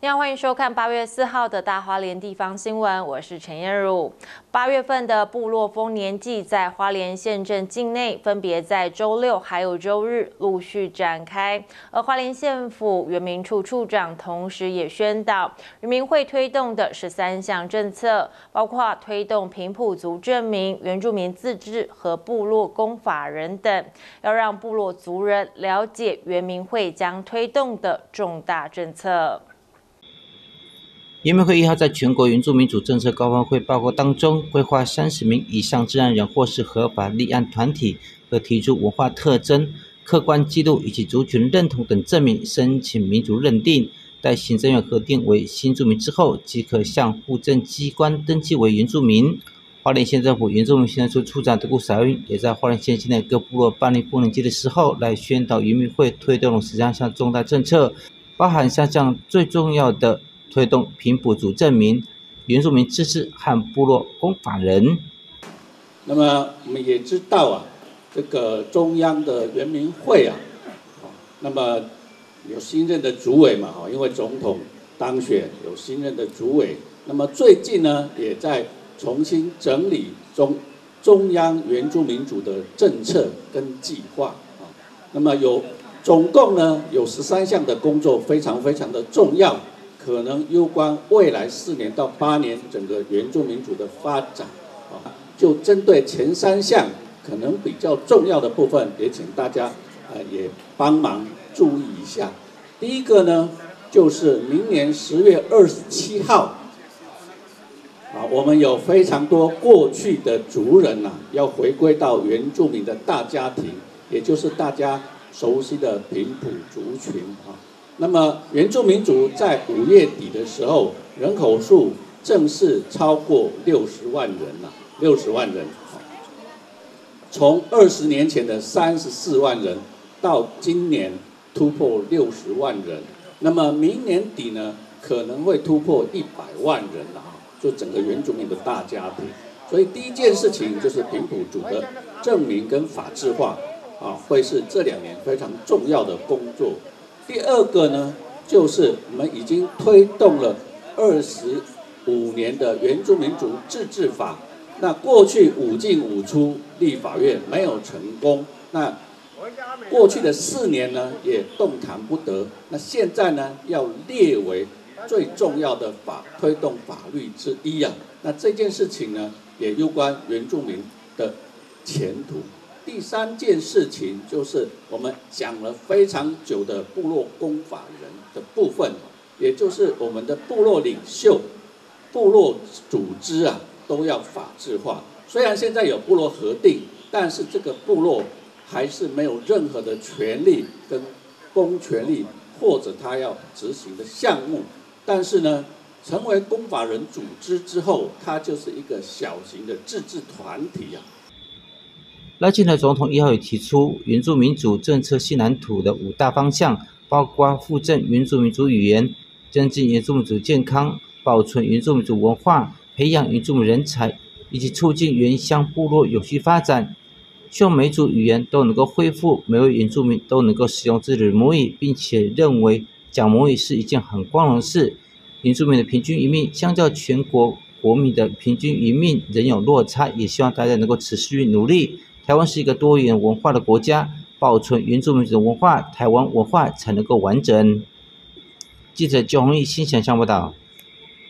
你好，欢迎收看八月四号的大花莲地方新闻，我是陈燕茹。八月份的部落丰年祭在花莲县镇境内，分别在周六还有周日陆续展开。而花莲县府原民处处长同时也宣导，人民会推动的十三项政策，包括推动平埔族证明、原住民自治和部落公法人等，要让部落族人了解原民会将推动的重大政策。原民会一号在全国原住民主政策高峰会报告当中，规划三十名以上自然人或是合法立案团体，和提出文化特征、客观记录以及族群认同等证明，申请民族认定。待行政院核定为新住民之后，即可向户政机关登记为原住民。花莲县政府原住民行政处处长德古萨运也在花莲县境内各部落办理丰年祭的时候，来宣导原民会推动了十三项重大政策，包含三项最重要的。推动平埔族证明、原住民自治和部落公法人。那么我们也知道啊，这个中央的原民会啊，那么有新任的主委嘛，哈，因为总统当选，有新任的主委。那么最近呢，也在重新整理中中央原住民族的政策跟计划啊。那么有总共呢有十三项的工作，非常非常的重要。可能攸关未来四年到八年整个原住民族的发展，啊，就针对前三项可能比较重要的部分，也请大家啊也帮忙注意一下。第一个呢，就是明年十月二十七号，啊，我们有非常多过去的族人呐，要回归到原住民的大家庭，也就是大家熟悉的平埔族群啊。那么原住民族在五月底的时候，人口数正式超过六十万人了，六十万人。从二十年前的三十四万人，到今年突破六十万人。那么明年底呢，可能会突破一百万人了啊！就整个原住民的大家庭。所以第一件事情就是平埔族的证明跟法制化啊，会是这两年非常重要的工作。第二个呢，就是我们已经推动了二十五年的原住民族自治法。那过去五进五出立法院没有成功，那过去的四年呢也动弹不得。那现在呢要列为最重要的法推动法律之一啊。那这件事情呢也攸关原住民的前途。第三件事情就是我们讲了非常久的部落公法人的部分，也就是我们的部落领袖、部落组织啊都要法制化。虽然现在有部落核定，但是这个部落还是没有任何的权利跟公权力或者他要执行的项目。但是呢，成为公法人组织之后，它就是一个小型的自治团体啊。赖清德总统一号也提出原住民主政策新蓝图的五大方向，包括复振原住民族语言、增进原住民族健康、保存原住民族文化、培养原住民人才，以及促进原乡部落有序发展。希望每组语言都能够恢复，每位原住民都能够使用自己的母语，并且认为讲母语是一件很光荣的事。原住民的平均余命相较全国国民的平均余命仍有落差，也希望大家能够持续努力。台湾是一个多元文化的国家，保存原住民族文化，台湾文化才能够完整。记者焦宏毅新想象报道。